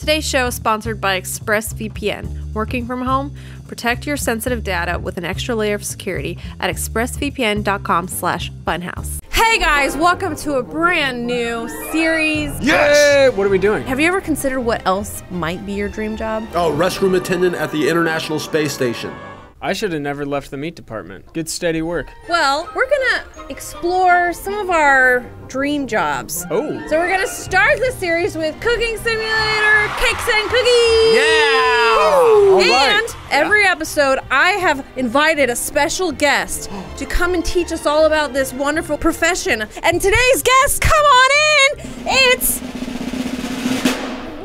Today's show is sponsored by ExpressVPN. Working from home? Protect your sensitive data with an extra layer of security at expressvpn.com slash funhaus. Hey guys, welcome to a brand new series. Yay! what are we doing? Have you ever considered what else might be your dream job? Oh, restroom attendant at the International Space Station. I should have never left the meat department. Good steady work. Well, we're gonna explore some of our dream jobs. Oh. So we're gonna start the series with Cooking Simulator Cakes and Cookies. Yeah! All right. And every episode, I have invited a special guest to come and teach us all about this wonderful profession. And today's guest, come on in. It's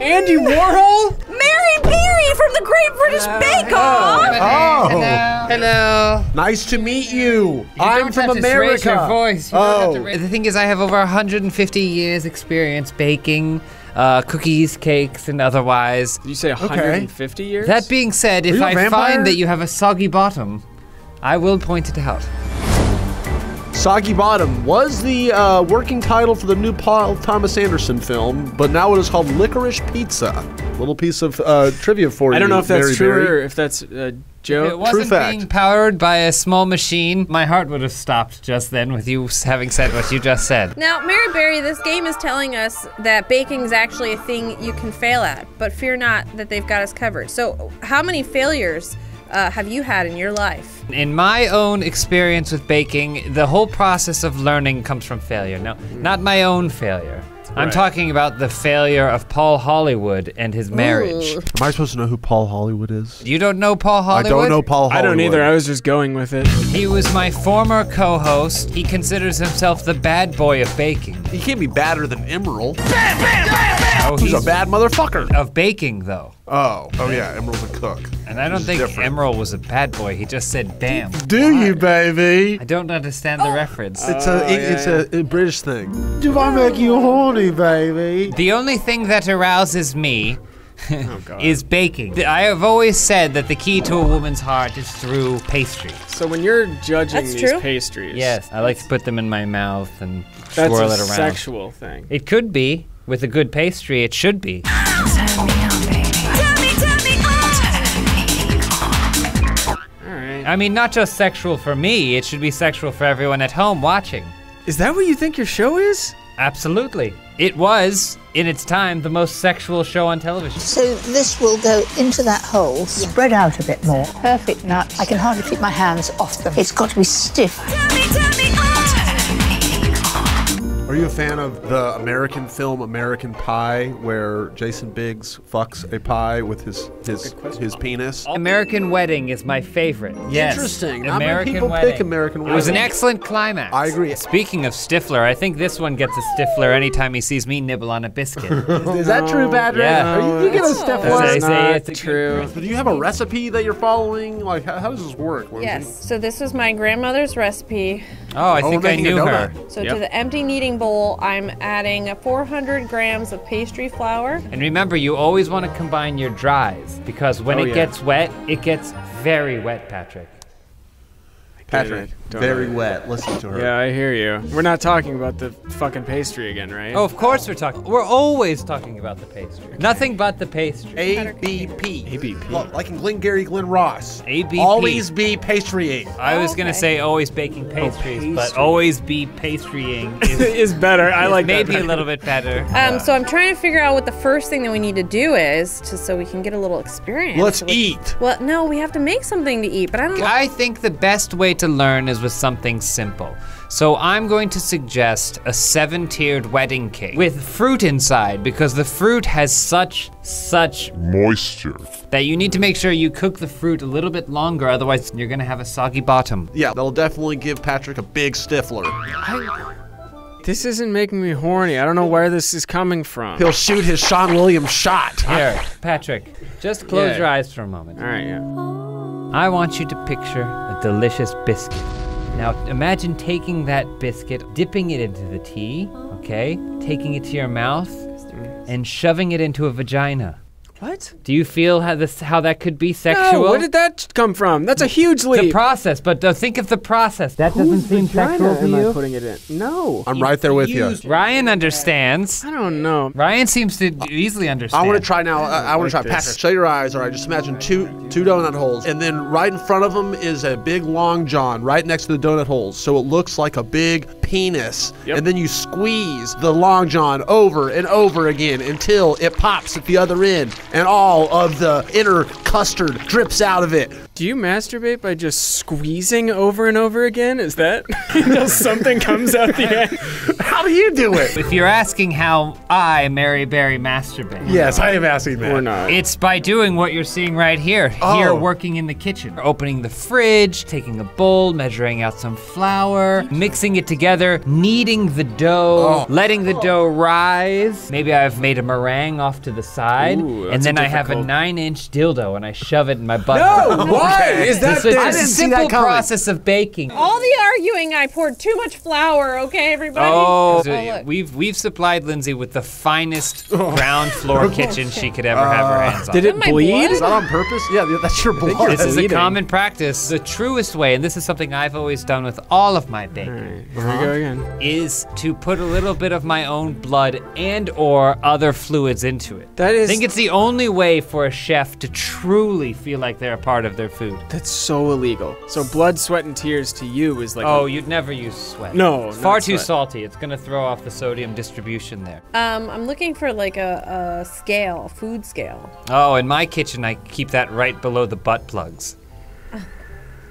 Andy Warhol? Mary Berry from the Great British Bake Off. Oh, Hello. nice to meet you. I'm from have to raise America. your voice. You oh, have the thing is, I have over 150 years experience baking uh, cookies, cakes, and otherwise. Did you say 150 years? That being said, if I vampire? find that you have a soggy bottom, I will point it out. Soggy Bottom was the uh, working title for the new Paul Thomas Anderson film, but now it is called Licorice Pizza. Little piece of uh, trivia for you. I don't know if that's Mary true Berry. or if that's a If it wasn't fact. being powered by a small machine, my heart would have stopped just then with you having said what you just said. Now, Mary Berry, this game is telling us that baking is actually a thing you can fail at, but fear not that they've got us covered. So, how many failures uh, have you had in your life? In my own experience with baking, the whole process of learning comes from failure. No, not my own failure. I'm Right. talking about the failure of Paul Hollywood and his marriage. Ooh. Am I supposed to know who Paul Hollywood is? You don't know Paul Hollywood? I don't know Paul Hollywood. I don't either. I was just going with it. He was my former co-host. He considers himself the bad boy of baking. He can't be badder than Emeril. Oh, He's a bad motherfucker. of baking though. Oh, oh yeah, Emeril's a cook. And I don't He's think different. Emerald was a bad boy. He just said damn. Do you, baby? I don't understand the oh. reference. It's Oh, a yeah, it's a, a British thing. Do I make you horny, baby? The only thing that arouses me Oh, is baking. I have always said that the key to a woman's heart is through pastry. So when you're judging That's these true. pastries, Yes, I like to put them in my mouth and that's swirl it around. That's a sexual thing. It could be. With a good pastry, it should be. All right. I mean, not just sexual for me, it should be sexual for everyone at home watching. Is that what you think your show is? Absolutely. It was, in its time, the most sexual show on television. So this will go into that hole, spread out a bit more. Perfect nuts. I can hardly keep my hands off them. It's got to be stiff. Oh. Are you a fan of the American film American Pie, where Jason Biggs fucks a pie with his his his penis? American Wedding is my favorite. Yes. Interesting. Not many American people Wedding. pick American Wedding. It was an excellent climax. I agree. Speaking of Stifler, I think this one gets a Stifler anytime he sees me nibble on a biscuit. Is that true, Badger? Yeah. Are you, you get a That's- step That's one? I That's say not it's a true. Do you have a recipe that you're following? Like, how, how does this work? Lindsay? Yes. So, this was my grandmother's recipe. Oh, I Oh, think we're I knew her. donut. So, Yep. to the empty kneading bowl, I'm adding 400 grams of pastry flour. And remember, you always want to combine your dries because when Oh, it yeah. gets wet, it gets very wet, Patrick. Patrick, Don't very know. wet. Listen to her. Yeah, I hear you. We're not talking about the fucking pastry again, right? Oh, of course we're talking. We're always talking about the pastry. Nothing but the pastry. ABP. ABP. Well, like in Glengarry Glen Ross. ABP. Always be pastrying. I was Oh, gonna okay. say always baking pastries, but pastry. always be pastrying is, is better. I is like maybe that. a little bit better. Um, so I'm trying to figure out what the first thing that we need to do is, to, so we can get a little experience. Let's with- eat. Well, no, we have to make something to eat, but I don't. I think the best way to learn is with something simple. So I'm going to suggest a seven-tiered wedding cake with fruit inside because the fruit has such such moisture. that you need to make sure you cook the fruit a little bit longer otherwise you're going to have a soggy bottom. Yeah, that'll definitely give Patrick a big stifler. This isn't making me horny. I don't know where this is coming from. He'll shoot his Seann William Scott. Here, Patrick, just close Yeah. your eyes for a moment. All right, yeah. I want you to picture a delicious biscuit. Now imagine taking that biscuit, dipping it into the tea, okay? Taking it to your mouth and shoving it into a vagina. What? Do you feel how this how that could be sexual? No, where did that come from? That's a huge leap. the process, but uh, think of the process. That doesn't seem sexual to am I you. putting it in? No. I'm right there with you. Ryan understands. I don't know. Ryan seems to easily understand. I want to try now. I, I want to try. this. Patrick, shut your eyes. All right, just imagine two two donut holes, and then right in front of them is a big long john right next to the donut holes, so it looks like a big penis. Yep. And then you squeeze the long john over and over again until it pops at the other end, and all of the inner custard drips out of it. Do you masturbate by just squeezing over and over again? Is that until something comes out the end? How do you do it? If you're asking how I, Mary Berry, masturbate, yes, I am asking that. Or not? It's by doing what you're seeing right here. Oh. Here, working in the kitchen. Opening the fridge, taking a bowl, measuring out some flour, mixing it together, kneading the dough, Oh. letting the dough rise. Maybe I've made a meringue off to the side, Ooh, and then I have a nine inch dildo and I shove it in my butt. No! Why? Is that It's a, a didn't see simple that coming. process of baking. All the arguing, I poured too much flour. Okay, everybody. Oh, oh. look. we've we've supplied Lindsay with the finest oh. ground floor kitchen she could ever have her uh, hands on. Did it bleed? Is that on purpose? Yeah, that's your blood. This is a common practice. The truest way, and this is something I've always done with all of my baking, Alright, here we go again. is to put a little bit of my own blood and or other fluids into it. That is- I think it's the only way for a chef to truly feel like they're a part of their food. That's so illegal. So blood, sweat, and tears to you is like. Oh, you'd never use sweat. No, It's far not too sweat. salty. It's gonna throw off the sodium distribution there. Um, I'm looking for like a, a scale, a food scale. Oh, in my kitchen, I keep that right below the butt plugs,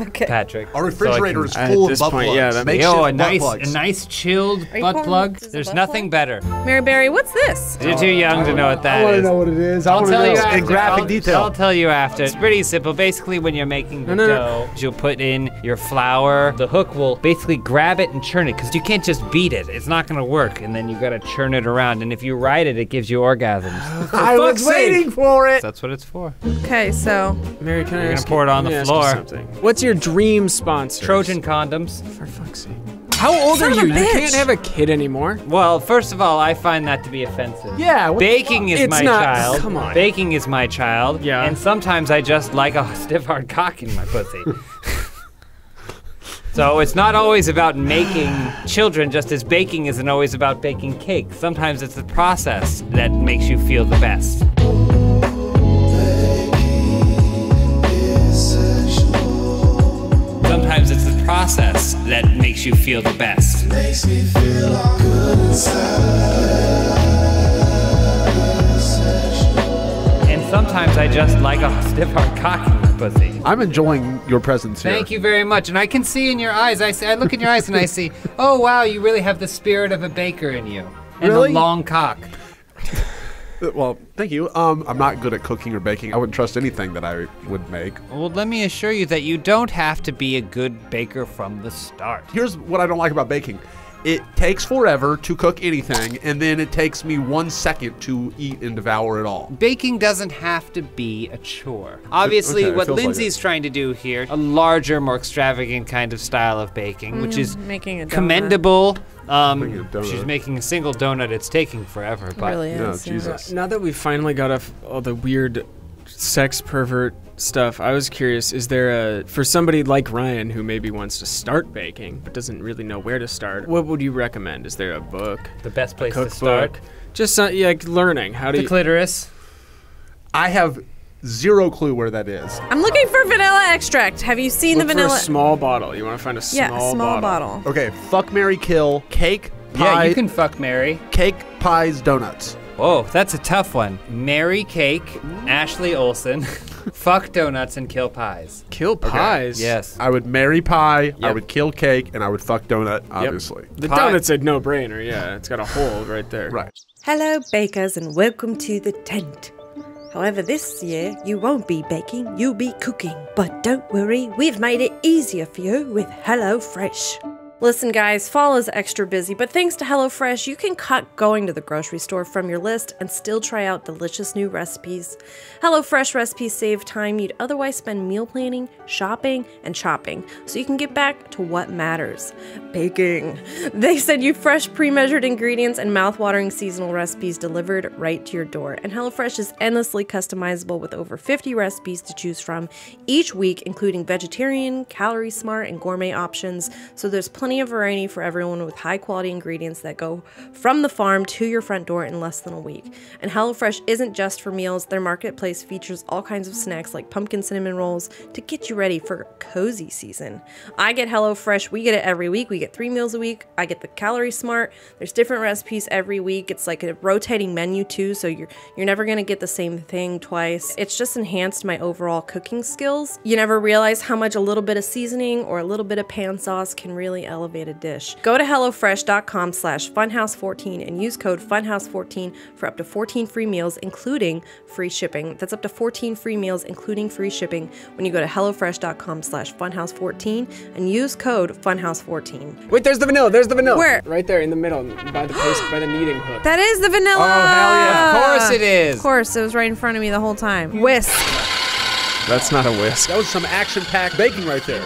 Okay. Patrick. Our refrigerator is At full of this butt point, plugs. yeah, that makes- Makeshift Yo, a nice, plugs. a nice chilled butt plug. this as a There's butt nothing plug? better. Mary Berry, what's this? You're too young to know what that I want to know what it is. I I'll tell know. you after. In graphic I'll, detail. I'll tell you after. It's pretty simple. Basically, when you're making the No, no, no. dough, you'll put in your flour. The hook will basically grab it and churn it because you can't just beat it. It's not gonna work. And then you gotta churn it around. And if you ride it, it gives you orgasms. I was sake. waiting for it. That's what it's for. Okay, so Mary, can I You're gonna pour it on the me ask you floor. What's your dream sponsor? Trojan condoms. For fuck's sake. How old Son are you? You can't have a kid anymore. Well, first of all, I find that to be offensive. Yeah, what the Baking is It's my not- child. come on. Baking is my child. Yeah. And sometimes I just like a stiff hard cock in my pussy. so it's not always about making children, just as baking isn't always about baking cake. Sometimes it's the process that makes you feel the best. Process that makes you feel the best. And sometimes I just like a stiff hard cock in my pussy. I'm enjoying your presence here. Thank you very much. And I can see in your eyes, I, see, I look in your eyes and I see, oh wow, you really have the spirit of a baker in you. And Really? a long cock. Well, thank you. Um, I'm not good at cooking or baking. I wouldn't trust anything that I would make. Well, let me assure you that you don't have to be a good baker from the start. Here's what I don't like about baking. It takes forever to cook anything, and then it takes me one second to eat and devour it all. Baking doesn't have to be a chore. Obviously, Okay, what feels like Lindsay's trying to do here, a larger, more extravagant kind of style of baking, which is making a commendable. Um, Making a donut. she's making a single donut. It's taking forever, but really No, is. yeah. Jesus. Now that we finally got off all the weird sex pervert stuff, I was curious: is there a for somebody like Ryan who maybe wants to start baking but doesn't really know where to start? What would you recommend? Is there a book, the best place to start. just uh, yeah, like learning how to? The clitoris. I have zero clue where that is. I'm looking for vanilla extract. Have you seen Look the for vanilla? a small bottle. You want to find a small, yeah, small bottle. Okay, fuck Mary Kill, cake, pie, Yeah, you can fuck Mary. cake, pies, donuts. Whoa, that's a tough one. Mary cake, Ashley Olsen, fuck donuts and kill pies. Kill pies. Yes. I would marry pie, I would kill cake, and I would fuck donut, obviously. The Pie- donut's a no-brainer. Yeah, it's got a hole right there. Right. Hello, bakers, and welcome to the tent. However, this year you won't be baking, you'll be cooking. But don't worry, we've made it easier for you with Hello Fresh. Listen, guys, fall is extra busy, but thanks to HelloFresh, you can cut going to the grocery store from your list and still try out delicious new recipes. HelloFresh recipes save time you'd otherwise spend meal planning, shopping, and shopping, so you can get back to what matters baking. They send you fresh, pre measured ingredients and mouth-watering seasonal recipes delivered right to your door. And HelloFresh is endlessly customizable with over 50 recipes to choose from each week, including vegetarian, calorie smart, and gourmet options. So there's plenty of variety for everyone with high quality ingredients that go from the farm to your front door in less than a week. And HelloFresh isn't just for meals, their marketplace features all kinds of snacks like pumpkin cinnamon rolls to get you ready for cozy season. I get HelloFresh, we get it every week. We get three meals a week. I get the calorie smart. There's different recipes every week. It's like a rotating menu too, so you're you're never gonna get the same thing twice. It's just enhanced my overall cooking skills. You never realize how much a little bit of seasoning or a little bit of pan sauce can really elevate a dish. Go to HelloFresh.com slash Funhaus14 and use code Funhaus14 for up to 14 free meals, including free shipping. That's up to 14 free meals, including free shipping, when you go to HelloFresh.com slash Funhaus14 and use code Funhaus14. Wait, there's the vanilla. There's the vanilla. Where? Right there in the middle, by the post, by the kneading hook. That is the vanilla. Oh, hell yeah. Of course it is. Of course, it was right in front of me the whole time. Whisk. That's not a whisk. That was some action-packed baking right there.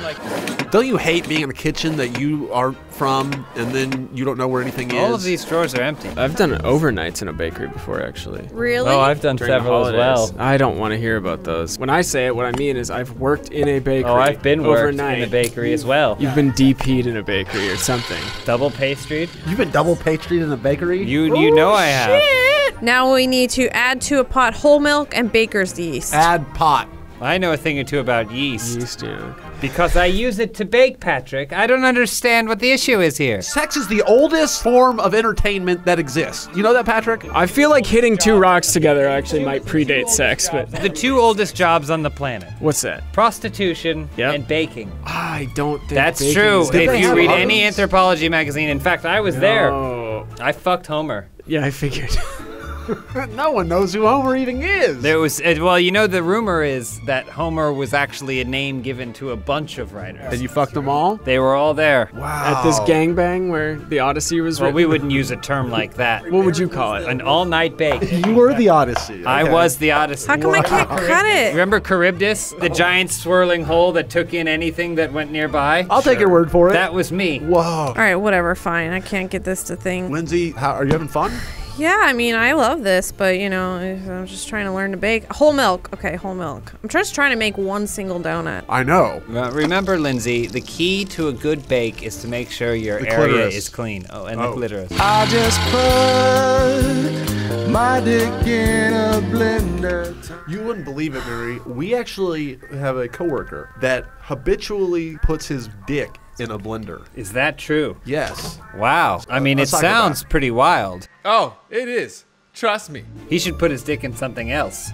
Don't you hate being in a kitchen that you aren't from, and then you don't know where anything is? All of these drawers are empty. I've done overnights in a bakery before, actually. Really? Oh, I've done During the several as well. I don't want to hear about those. When I say it, what I mean is I've worked in a bakery. Oh, I've been worked overnight. in a bakery as well. You've been DP'd in a bakery or something. Double pastry. You've been double pastry in a bakery. You you know oh, I have. Now we need to add to a pot whole milk and baker's yeast. add pot. I know a thing or two about yeast Yeast, yeah. because I use it to bake, Patrick. I don't understand what the issue is here. Sex is the oldest form of entertainment that exists. You know that, Patrick? I feel like hitting two rocks together actually might predate sex, but The two oldest jobs on the planet: what's that? prostitution Yep. and baking. I don't think That's baking true. is- If you read ovens? any anthropology magazine, in fact, I was there. Oh, I fucked Homer. yeah, I figured. no one knows who Homer even is. There was uh, well, you know, the rumor is that Homer was actually a name given to a bunch of writers. and you fucked them all? They were all there. Wow. At this gangbang where the Odyssey was Well, written. we wouldn't use a term like that. What would you call it? An all-night bake. You were the Odyssey. I was the Odyssey. How come I can't cut it? Remember Charybdis, the giant swirling hole that took in anything that went nearby? I'll take your word for it. That was me. Whoa. All right, whatever, fine. I can't get this to thing. Lindsay, how, are you having fun? Yeah, I mean, I love this, but you know, I'm just trying to learn to bake. Whole milk. Okay, whole milk. I'm just trying to make one single donut. I know. Uh, remember, Lindsay, the key to a good bake is to make sure your The area clitoris. is clean. Oh, and Oh. the clitoris. I just put my dick in a blender. You wouldn't believe it, Mary. We actually have a coworker that habitually puts his dick in a blender. Is that true? Yes. Wow. I mean, a it sounds pretty wild. Oh, it is. Trust me. He should put his dick in something else.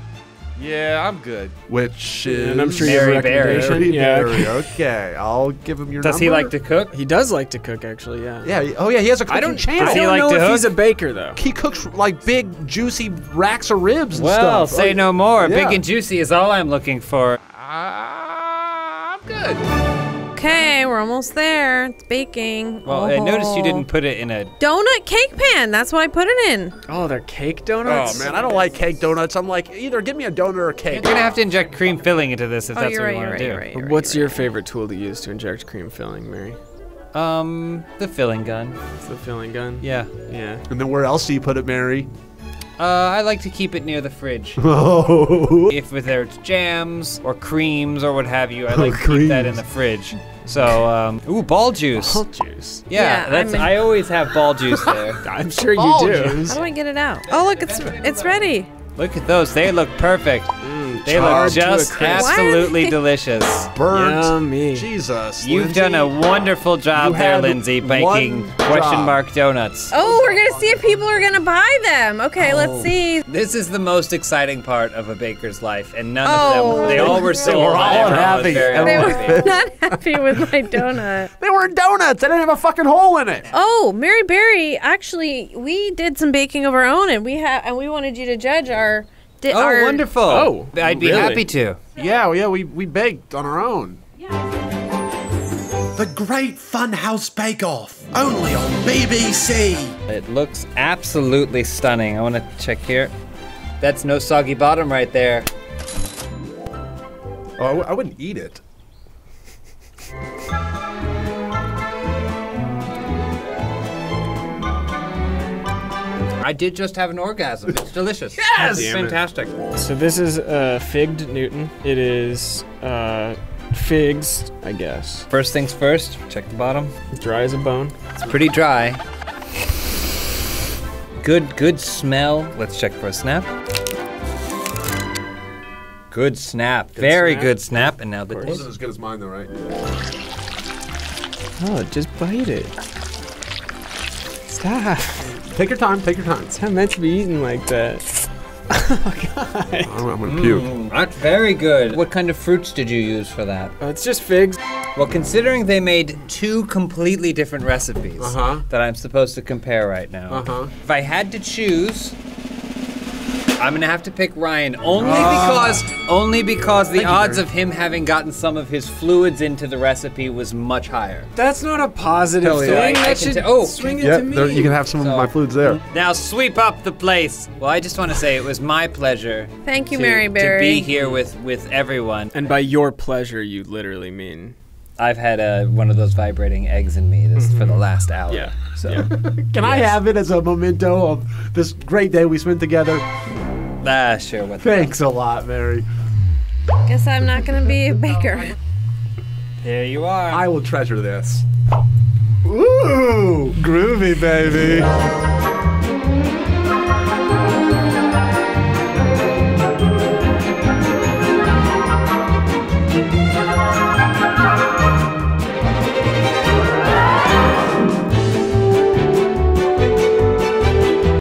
Yeah, I'm good. Which is And I'm sure you Mary have a Mary Yeah. Berry. Okay, I'll give him your Does he like to cook? He does like to cook, actually. Yeah. Yeah. Oh yeah, he has a cooking I don't. channel. I Does he don't like know to if hook? he's a baker though. he cooks like big, juicy racks of ribs and stuff. Well, stuff. say Oh, no more. yeah. Big and juicy is all I'm looking for. I'm good. Okay, we're almost there. It's baking. Well, I noticed you Oh. didn't put it in a. Donut cake pan. That's what I put it in. Oh, they're cake donuts. Oh man, I don't like cake donuts. I'm like, either give me a donut or a cake. You're gonna have to inject cream filling into this if Oh, that's what right, you want right, to do. you're right, you're right. What's you're your favorite tool to use to inject cream filling, Mary? Um, the filling gun. It's the filling gun. Yeah. Yeah. And then where else do you put it, Mary? Uh, I like to keep it near the fridge. Oh. if there's jams or creams or what have you, I like to keep that in the fridge. So, um, ooh, ball juice. Ball juice. Yeah, Yeah, that's. I'm in- I always have ball juice there. I'm sure Ball you do. juice. How do I get it out? Oh, look, it's it's ready. Look at those. They look perfect. They look charred to a just absolutely Why? delicious. Burnt. Yummy. Jesus. You've Lindsay. done a wonderful job You there, Lindsay, baking question mark donuts. Oh, we're gonna see if people are gonna buy them. Okay, let's oh. see. This is the most exciting part of a baker's life, and none Oh. of them, oh. they all were so They were all Everyone was unhappy. very They They were not happy with my donut. They were donuts. They didn't have a fucking hole in it. Oh, Mary Berry, actually, we did some baking of our own, and we have, and we wanted you to judge our. Di- Oh, our, wonderful. Oh, I'd be really? happy to. Yeah, well, yeah, we, we baked on our own. The Great Funhaus Bake Off, only on BBC. It looks absolutely stunning. I want to check here. That's no soggy bottom right there. Oh, I w- I wouldn't eat it. I did just have an orgasm. It's delicious. Yes! It's Damn it. fantastic. So this is uh, figged Newton. It is uh, figs, I guess. First things first, check the bottom. Dry as a bone. It's pretty dry. Good, good smell. Let's check for a snap. Good snap. Very snap. good snap. And now the Wasn't taste. as good as mine though, right? Oh, just bite it. Stop. Take your time. Take your time. It's not meant to be eaten like that. Oh god. I'm, I'm gonna puke. Mm, that's very good. What kind of fruits did you use for that? Oh, it's just figs. Well, considering they made two completely different recipes Uh-huh. that I'm supposed to compare right now, Uh-huh. if I had to choose, I'm gonna have to pick Ryan only Ah. because only because the odds of him having gotten some of his fluids into the recipe was much higher. That's not a positive Hell yeah. thing. I That should ta- oh, swing it Yeah, to me. there, you can have some So- of my fluids there. Now sweep up the place. Well, I just want to say it was my pleasure. Thank you, to, Mary to be here with with everyone. and by your pleasure, you literally mean. I've had uh, one of those vibrating eggs in me this for the last hour. Yeah. So Can I have it as a memento of this great day we spent together? Ah, sure. What Thanks a lot, Mary. Guess I'm not gonna be a baker. There you are. I will treasure this. Ooh, groovy, baby.